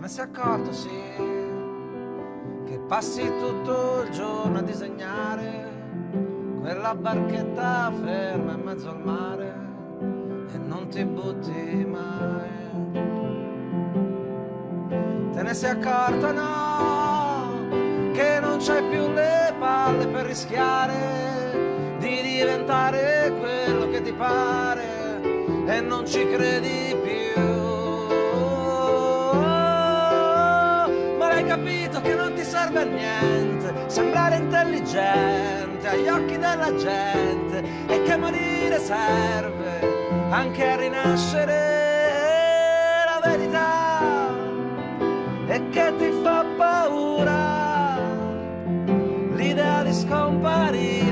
Te ne sei accorto, sì, che passi tutto il giorno a disegnare quella barchetta ferma in mezzo al mare e non ti butti mai. Te ne sei accorto, no, che non c'hai più le palle per rischiare di diventare quello che ti pare e non ci credi più. Capito che non ti serve a niente sembrare intelligente agli occhi della gente e che morire serve anche a rinascere. La verità è che ti fa paura l'idea di scomparire,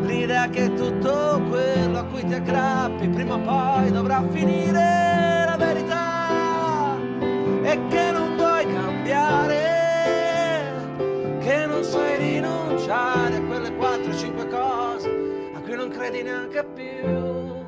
l'idea che tutto quello a cui ti aggrappi prima o poi dovrà finire. non credi neanche più.